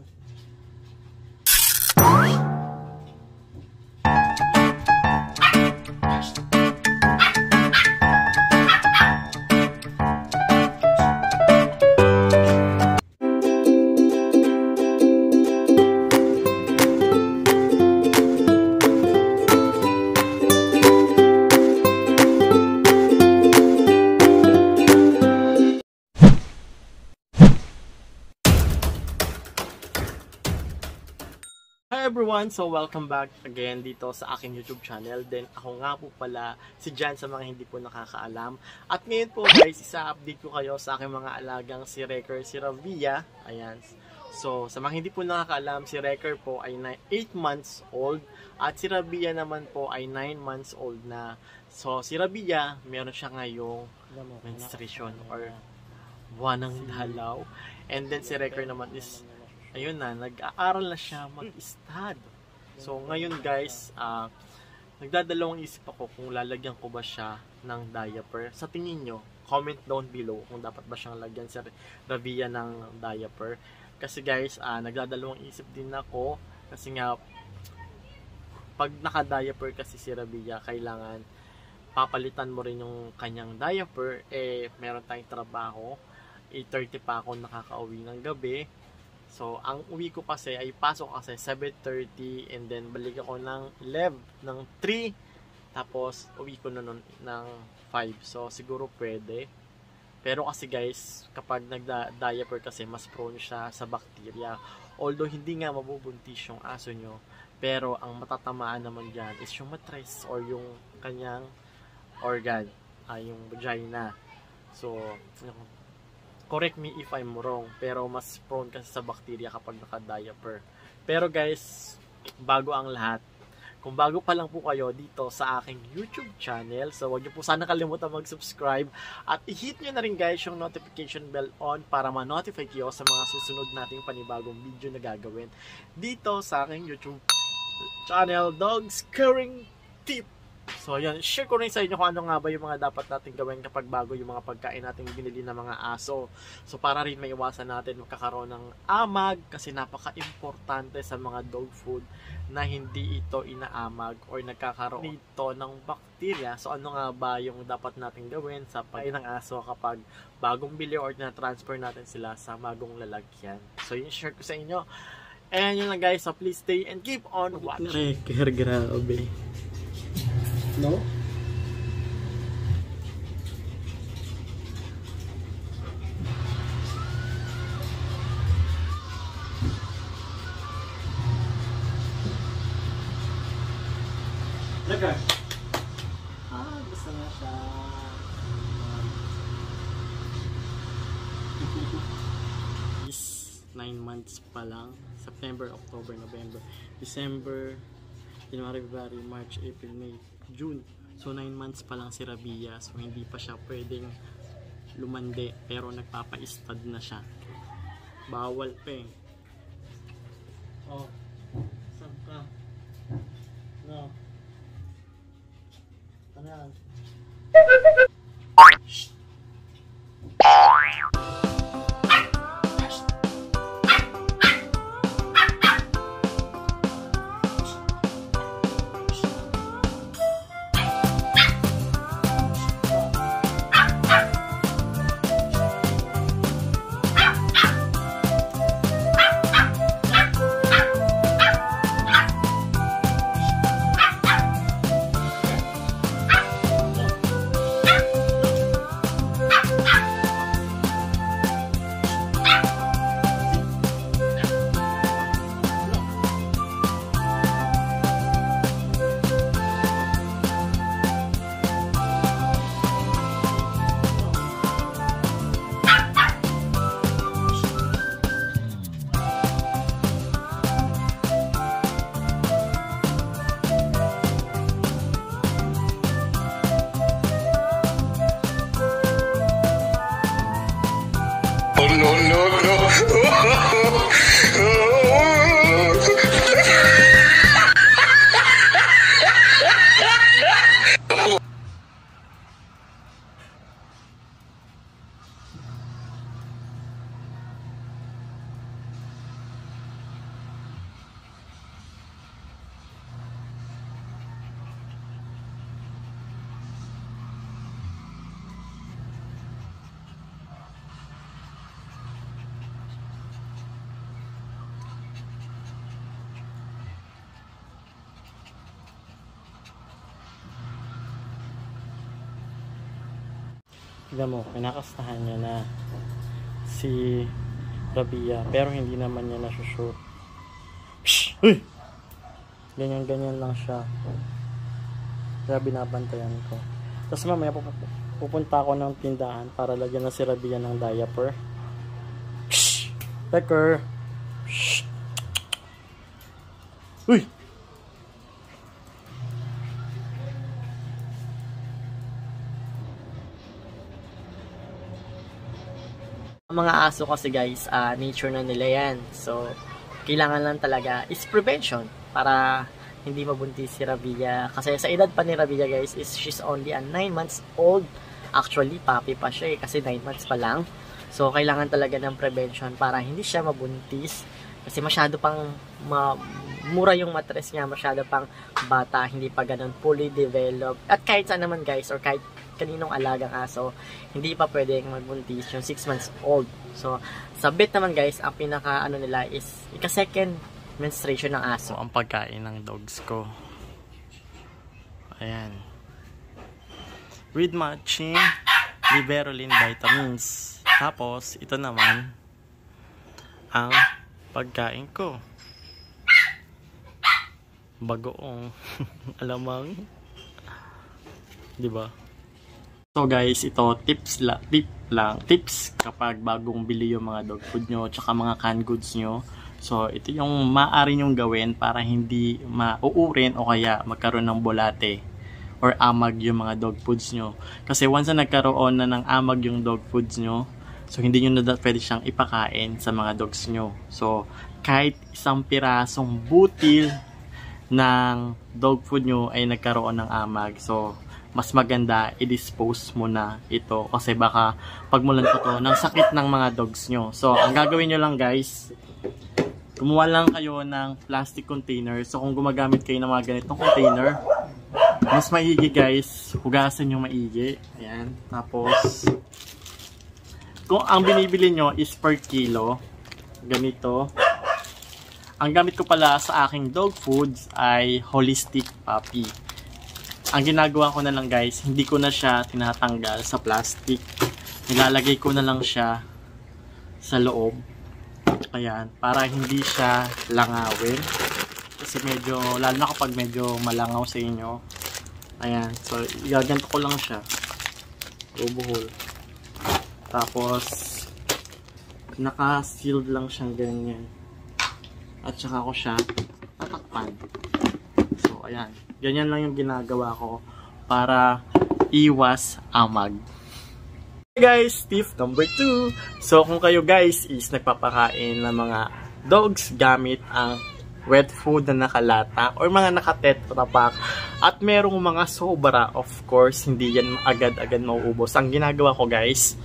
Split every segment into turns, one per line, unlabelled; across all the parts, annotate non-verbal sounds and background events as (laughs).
yan?
Hi everyone! So welcome back again dito sa aking YouTube channel. Then ako nga po pala si Jan sa mga hindi po nakakaalam. At ngayon po guys, isa-update ko kayo sa aking mga alagang si Reker, si Ravia. Ayan. So sa mga hindi po nakakaalam, si Reker po ay 8 months old. At si Ravia naman po ay 9 months old na. So si Ravia, meron siya ngayong menstruation or buwan ng dalaw. And then si Reker naman is ayun na, nag-aaral na siya mag-stud. So, ngayon guys, uh, nagdadalawang isip ako kung lalagyan ko ba siya ng diaper. Sa tingin nyo, comment down below kung dapat ba siyang lagyan sa Ravia ng diaper. Kasi guys, uh, nagdadalawang isip din ako kasi nga pag naka-diaper kasi si Ravia, kailangan papalitan mo rin yung kanyang diaper. Eh, meron tayong trabaho. 8.30 pa ako nakaka-uwi ng gabi So, ang uwi ko kasi ay pasok kasi 7.30 and then balik ako ng 11, ng 3. Tapos, uwi ko na nun ng 5. So, siguro pwede. Pero kasi guys, kapag nagda-diaper kasi, mas prone siya sa bacteria. Although, hindi nga mabubuntis yung aso nyo. Pero, ang matatamaan naman dyan is yung mattress or yung kanyang organ. Ay, yung vagina. So, correct me if I'm wrong, pero mas prone kasi sa bacteria kapag naka-diaper. Pero guys, bago ang lahat, kung bago pa lang po kayo dito sa aking YouTube channel, so huwag niyo po sana kalimutan mag-subscribe at i-hit niyo na rin guys yung notification bell on para ma-notify kayo sa mga susunod nating panibagong video na gagawin dito sa aking YouTube channel, Dogs Caring Tip. So, ayan, share ko rin sa inyo kung ano nga ba yung mga dapat natin gawin kapag bago yung mga pagkain natin binili ng mga aso. So, para rin maiwasan natin magkakaroon ng amag kasi napaka-importante sa mga dog food na hindi ito inaamag or nagkakaroon ito ng bakterya. So, ano nga ba yung dapat natin gawin sa pagkain ng aso kapag bagong bili or na-transfer natin sila sa bagong lalagyan. So, yun share ko sa inyo. And yun lang guys, so please stay and keep on watching. Reker, grabe.
No?
Lagar. Ah, gusto na siya. (laughs) Is 9 months pa lang. September, October, November, December, January, February, March, April, May, June. So 9 months pa lang si Rabia. So hindi pa siya pwedeng lumande pero nagpapa-stud na siya. Bawal pa eh. Oh. Saan ka? No. Ano yan? Shh. Tignan mo, kinakastahan niya na si Rabia. Pero hindi naman niya nasushoot. Psh! Uy! Ganyan-ganyan lang siya. Kaya binabantayan ko. Tapos mamaya pup- pupunta ako ng tindahan para lagyan na si Rabia ng diaper. Psh! Pecker! Mga aso kasi guys, ah, nature na nila yan. So, kailangan lang talaga is prevention para hindi mabuntis si Rabia. Kasi sa edad pa ni Rabia guys, is she's only a 9 months old. Actually, papi pa siya eh, kasi 9 months pa lang. So, kailangan talaga ng prevention para hindi siya mabuntis. Kasi masyado pang ma- mura yung matres niya, masyado pang bata, hindi pa ganun fully developed. At kahit saan naman guys, or kahit kaninong alagang aso, hindi pa pwedeng magbuntis yung 6 months old. So, sa vet naman guys, ang pinaka ano nila is ika-second menstruation ng aso. ang pagkain ng dogs ko. Ayan. With matching Liberolin vitamins. Tapos, ito naman ang pagkain ko. Bagoong (laughs) alamang. 'Di ba? So guys, ito tips la tip lang, tips kapag bagong bili yung mga dog food nyo tsaka mga canned goods nyo. So ito yung maaari nyong gawin para hindi mauurin o kaya magkaroon ng bolate or amag yung mga dog foods nyo. Kasi once na nagkaroon na ng amag yung dog foods nyo, so hindi nyo na pwede siyang ipakain sa mga dogs nyo. So kahit isang pirasong butil ng dog food nyo ay nagkaroon ng amag. So, mas maganda i-dispose mo na ito kasi baka pagmulan ko to ng sakit ng mga dogs nyo. So, ang gagawin nyo lang guys, gumawa lang kayo ng plastic container. So, kung gumagamit kayo ng mga ganitong container, mas maigi guys, hugasan nyo maigi. Ayan. Tapos, kung ang binibili nyo is per kilo, ganito, ang gamit ko pala sa aking dog foods ay holistic puppy. Ang ginagawa ko na lang guys, hindi ko na siya tinatanggal sa plastic. Nilalagay ko na lang siya sa loob. Ayan, para hindi siya langawin. Kasi medyo, lalo na kapag medyo malangaw sa inyo. Ayan, so igaganto ko lang siya. Bubuhol. Tapos, naka-sealed lang siyang ganyan at saka ko siya tatakpan. So, ayan. Ganyan lang yung ginagawa ko para iwas amag. Hey guys, tip number 2. So, kung kayo guys is nagpapakain ng mga dogs gamit ang wet food na nakalata or mga nakatetra pack at merong mga sobra, of course, hindi yan agad-agad mauubos. Ang ginagawa ko guys,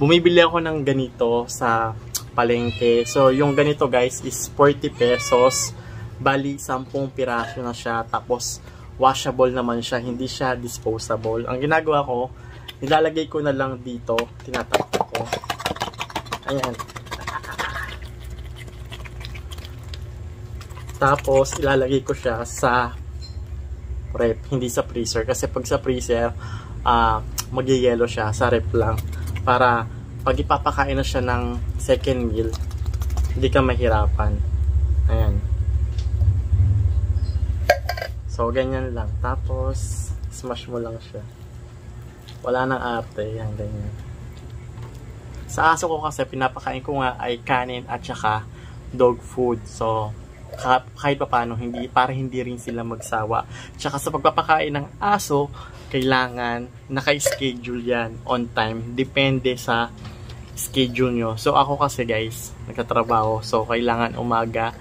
bumibili ako ng ganito sa palengke. So, yung ganito guys is 40 pesos. Bali, 10 piraso na siya. Tapos, washable naman siya. Hindi siya disposable. Ang ginagawa ko, nilalagay ko na lang dito. Tinatakpak ko. Ayan. Tapos, ilalagay ko siya sa rep, hindi sa freezer. Kasi pag sa freezer, uh, magyayelo siya sa rep lang. Para pag ipapakain na siya ng second meal, hindi ka mahirapan. Ayan. So, ganyan lang. Tapos, smash mo lang siya. Wala nang arte. Yan, ganyan. Sa aso ko kasi, pinapakain ko nga ay kanin at saka dog food. So, kahit pa paano, hindi, para hindi rin sila magsawa. Tsaka sa pagpapakain ng aso, kailangan naka-schedule yan on time. Depende sa schedule nyo. So, ako kasi guys, nagtatrabaho. So, kailangan umaga,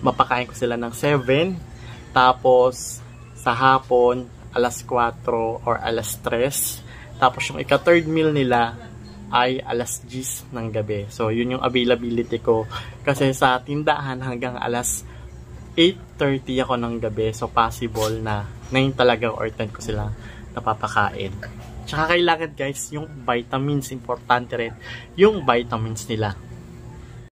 mapakain ko sila ng 7. Tapos, sa hapon, alas 4 or alas 3. Tapos, yung ika-third meal nila ay alas 10 ng gabi. So, yun yung availability ko. Kasi sa tindahan hanggang alas 8.30 ako ng gabi. So, possible na 9 talaga or 10 ko sila napapakain. Tsaka kailangan guys, yung vitamins, importante rin yung vitamins nila.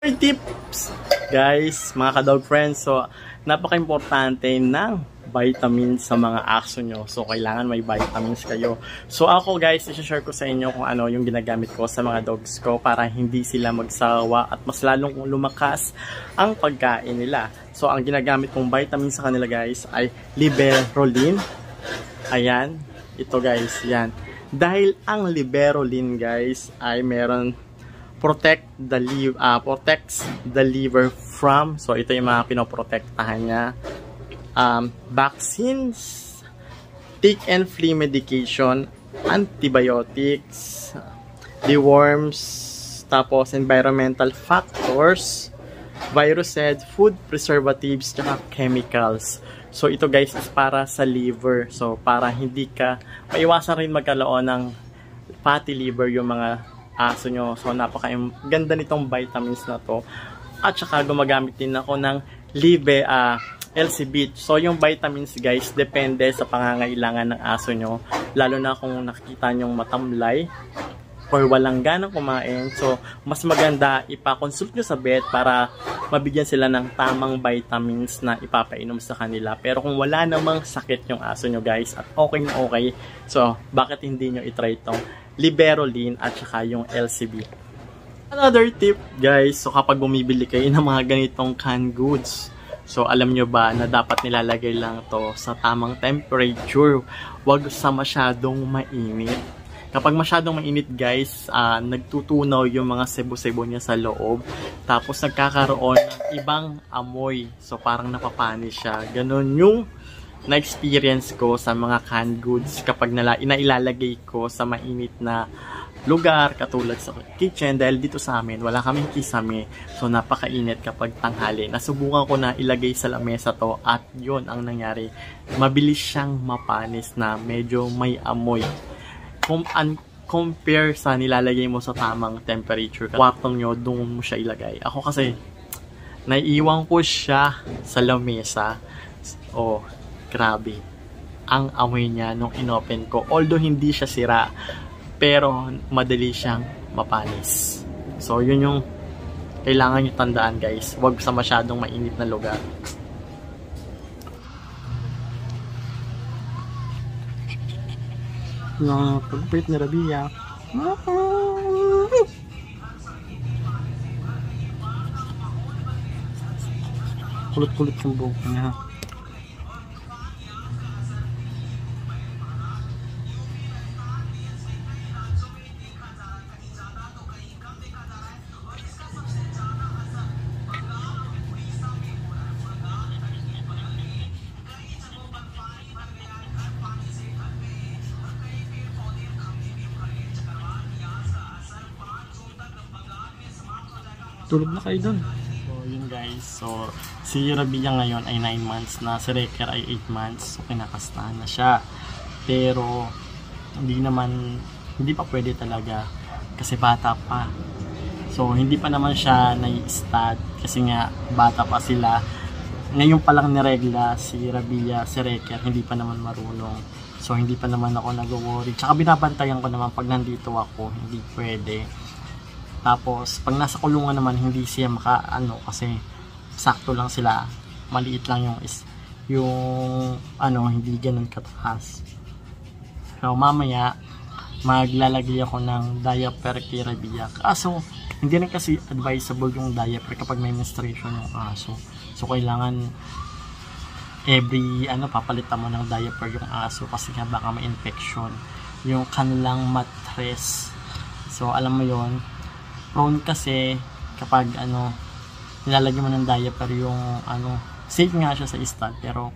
Tips, guys, mga ka-dog friends. So, napaka-importante ng vitamins sa mga aso nyo. So, kailangan may vitamins kayo. So, ako guys, isi-share ko sa inyo kung ano yung ginagamit ko sa mga dogs ko para hindi sila magsawa at mas lalong lumakas ang pagkain nila. So, ang ginagamit kong vitamins sa kanila guys ay Liberolin. Ayan. Ito guys, yan. Dahil ang Liberolin guys ay meron protect the liver uh, protects the liver from so ito yung mga pinoprotektahan niya um, vaccines tick and flea medication antibiotics deworms tapos environmental factors viruses food preservatives tsaka chemicals so ito guys is para sa liver so para hindi ka maiwasan rin magkaroon ng fatty liver yung mga aso nyo. So, napaka ganda nitong vitamins na to. At saka, gumagamit din ako ng Libe uh, LCB. So, yung vitamins guys, depende sa pangangailangan ng aso nyo. Lalo na kung nakikita nyong matamlay or walang ganang kumain. So, mas maganda ipakonsult nyo sa vet para mabigyan sila ng tamang vitamins na ipapainom sa kanila. Pero kung wala namang sakit yung aso nyo guys at okay na okay, so bakit hindi nyo itry itong Liberolin at saka yung LCB. Another tip guys, so kapag bumibili kayo ng mga ganitong canned goods, so alam nyo ba na dapat nilalagay lang to sa tamang temperature, wag sa masyadong mainit. Kapag masyadong mainit guys, uh, nagtutunaw yung mga sebo-sebo niya sa loob. Tapos nagkakaroon ng ibang amoy. So parang napapanis siya. Ganon yung na-experience ko sa mga canned goods kapag nala, inailalagay ko sa mainit na lugar katulad sa kitchen dahil dito sa amin wala kaming kisame. So napakainit kapag tanghali. Nasubukan ko na ilagay sa lamesa to at yon ang nangyari. Mabilis siyang mapanis na medyo may amoy. Un compare sa nilalagay mo sa tamang temperature kwartong nyo doon mo siya ilagay. Ako kasi naiiwan ko siya sa lamesa. Oh Grabe. Ang amoy niya nung inopen ko. Although hindi siya sira, pero madali siyang mapanis. So, yun yung kailangan nyo tandaan guys. Huwag sa masyadong mainit na lugar. Yung pagpit ni Rabia. Kulit-kulit yung buhok niya. Tulog na kayo dun. So, yun guys. So, si Rabia ngayon ay 9 months na. Si Reker ay 8 months. So, kinakastahan na siya. Pero, hindi naman, hindi pa pwede talaga. Kasi bata pa. So, hindi pa naman siya nai-stat. Kasi nga, bata pa sila. Ngayon pa lang niregla si Rabia, si Reker, hindi pa naman marunong. So, hindi pa naman ako nag-worry. Tsaka binabantayan ko naman pag nandito ako, hindi pwede tapos, pag nasa kulungan naman, hindi siya maka, ano, kasi sakto lang sila. Maliit lang yung is, yung, ano, hindi ganun kataas. So, mamaya, maglalagay ako ng diaper kay Rabia. Kaso, hindi rin kasi advisable yung diaper kapag may menstruation yung aso. So, kailangan every, ano, papalitan mo ng diaper yung aso kasi nga baka may infection. Yung kanilang mattress. So, alam mo yon prone kasi kapag ano nilalagyan mo ng diaper yung ano safe nga siya sa stud pero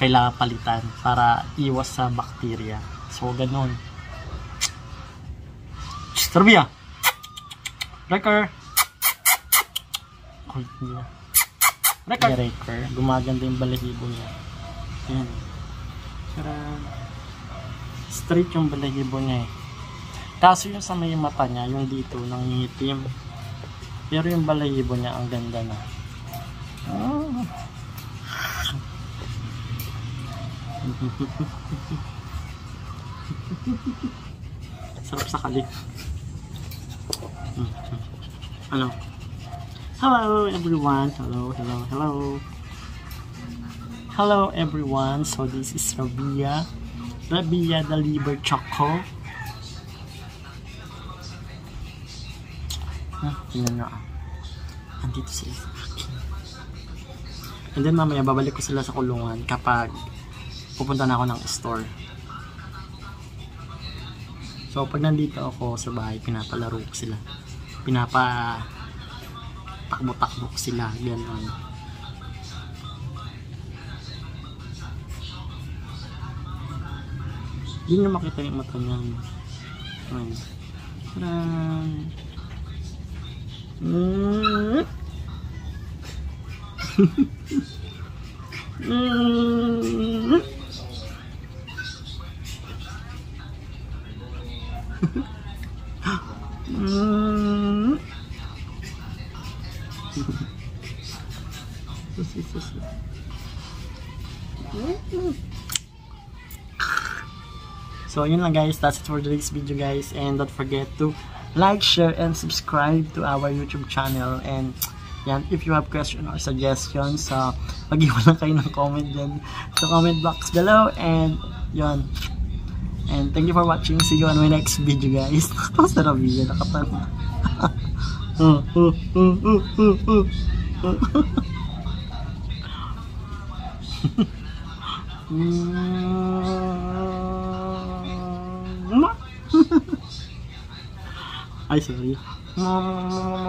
kailangan palitan para iwas sa bacteria. So ganun. Serbia Reker Kulit niya Reker Reker Gumaganda yung balahibo niya. Yan Sarap Straight yung balahibo niya eh Kaso yung sa may mata niya, yung dito, nang ngitim. Pero yung balayibo niya, ang ganda na. Oh. (laughs) Sarap sa kalik. Ano? Hello everyone. Hello, hello, hello. Hello everyone, so this is Rabia. Rabia the Liber Choco. Ah, tingnan na. Andito sila akin. And then mamaya babalik ko sila sa kulungan kapag pupunta na ako ng store. So pag nandito ako sa bahay, pinapalaro ko sila. Pinapa takbo-takbo ko sila, gano'n. Hindi nyo makita yung mata niyan. Ayun. Taran! So, yun lang guys. That's it for today's video guys. And don't forget to like, share, and subscribe to our YouTube channel. And yan, if you have question or suggestions, uh, mag-iwan lang kayo ng comment dyan sa comment box below. And yun. And thank you for watching. See you on my next video guys. (laughs) (laughs) Oh, oh. Mama. Ay, sorry. Hi, sorry. Mama,